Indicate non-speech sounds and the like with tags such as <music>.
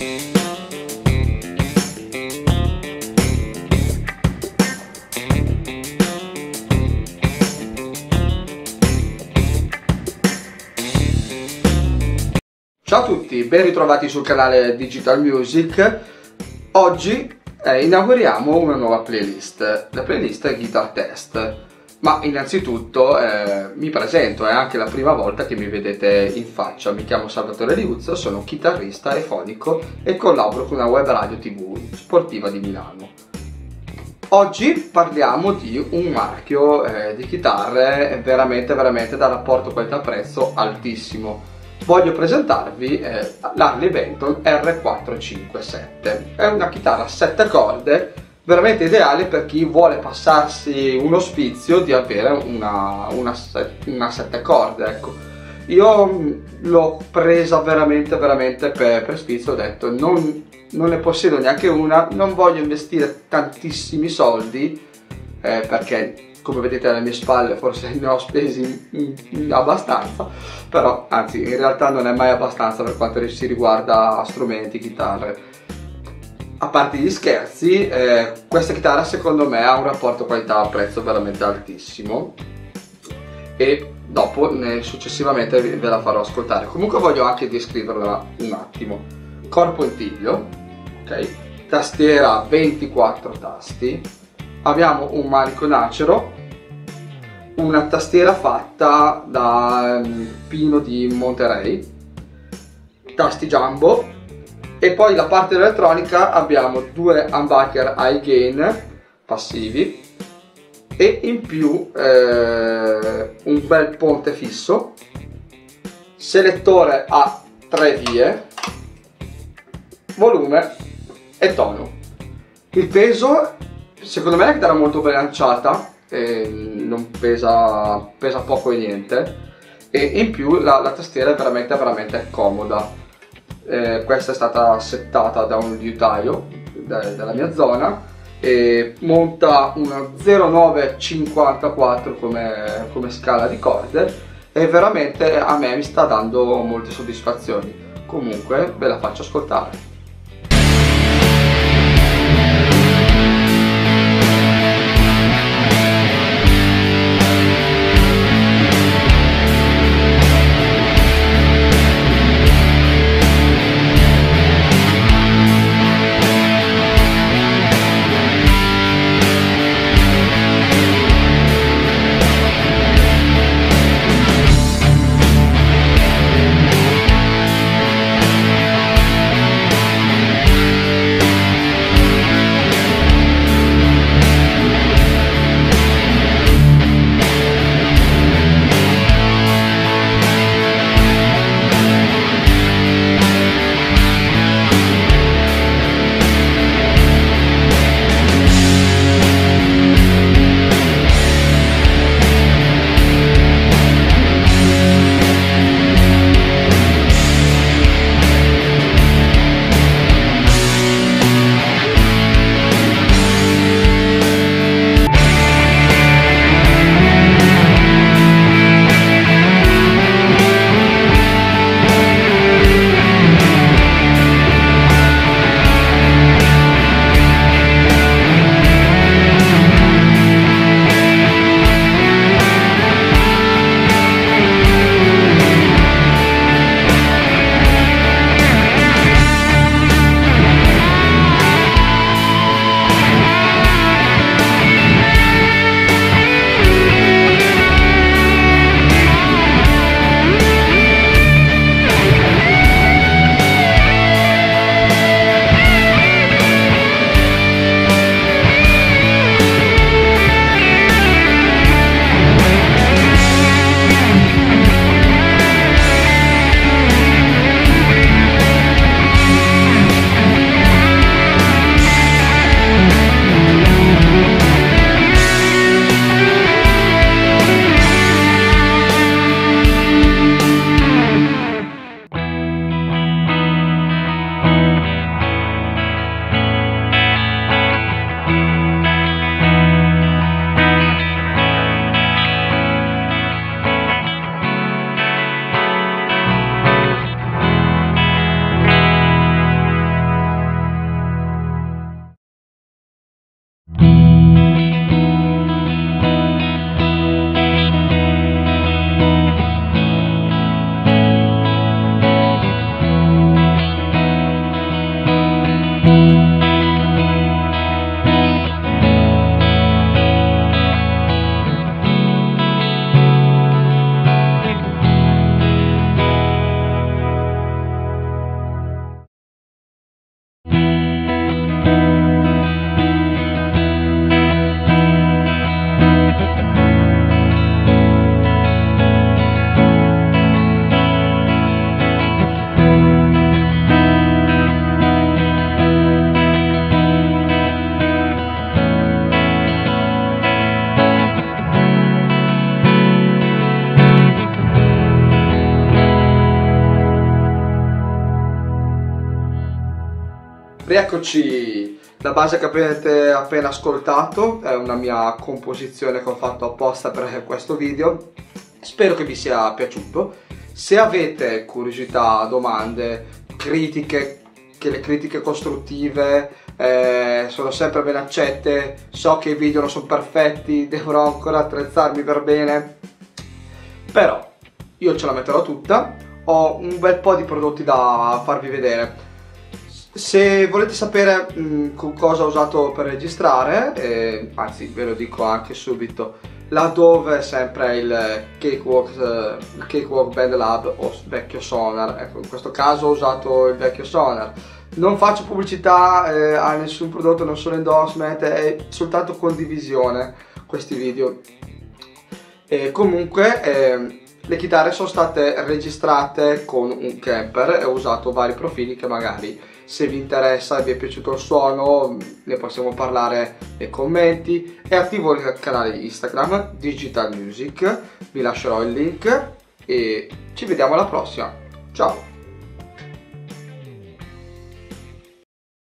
Ciao a tutti, ben ritrovati sul canale Digital Music. Oggi eh, inauguriamo una nuova playlist, la playlist Guitar Test. Ma innanzitutto eh, mi presento, è anche la prima volta che mi vedete in faccia. Mi chiamo Salvatore Liuzzo, sono chitarrista e fonico e collaboro con una web radio tv sportiva di Milano. Oggi parliamo di un marchio eh, di chitarre veramente veramente da rapporto qualità-prezzo altissimo voglio presentarvi eh, l'Harley Benton R457. È una chitarra a 7 corde, veramente ideale per chi vuole passarsi un ospizio di avere una, una, una 7 corde. Ecco. Io mm, l'ho presa veramente, veramente per, per sfizio, ho detto non, non ne possiedo neanche una, non voglio investire tantissimi soldi eh, perché come vedete alle mie spalle forse <laughs> ne ho spesi abbastanza però anzi in realtà non è mai abbastanza per quanto si riguarda strumenti, chitarre a parte gli scherzi eh, questa chitarra secondo me ha un rapporto qualità-prezzo veramente altissimo. E dopo ne, successivamente ve la farò ascoltare. Comunque voglio anche descriverla un attimo. Corpo in tiglio ok? Tastiera 24 tasti. Abbiamo un manico nacero una tastiera fatta da um, Pino di Monterey. Tasti jumbo e poi la parte elettronica abbiamo due humbucker high gain passivi e in più eh, un bel ponte fisso. Selettore a tre vie volume e tono. Il peso secondo me è una chitarra molto bilanciata non pesa, pesa, poco e niente. E in più la, la tastiera è veramente veramente comoda eh, questa è stata settata da un liutaio de, della mia zona e monta una 0954 come, come scala di corde e veramente a me mi sta dando molte soddisfazioni. Comunque ve la faccio ascoltare Rieccoci, la base che avete appena ascoltato è una mia composizione che ho fatto apposta per questo video. Spero che vi sia piaciuto. Se avete curiosità, domande, critiche, che le critiche costruttive eh, sono sempre ben accette, so che i video non sono perfetti, <laughs> devono ancora attrezzarmi per bene, però io ce la metterò tutta, ho un bel po' di prodotti da farvi vedere se volete sapere mh, mm, cosa ho usato per registrare, eh, anzi ve lo dico anche subito, laddove è sempre il Cakewalk, eh, il Cakewalk Band Lab o vecchio Sonar, ecco in questo caso ho usato il vecchio Sonar. Non faccio pubblicità eh, a nessun prodotto, non sono endorsement, è soltanto condivisione questi video. E comunque eh, le chitarre sono state registrate con un camper e ho usato vari profili che magari se vi interessa e vi è piaciuto il suono ne possiamo parlare nei commenti. E attivo il canale Instagram Digital Music. Vi lascerò il link. E ci vediamo alla prossima. Ciao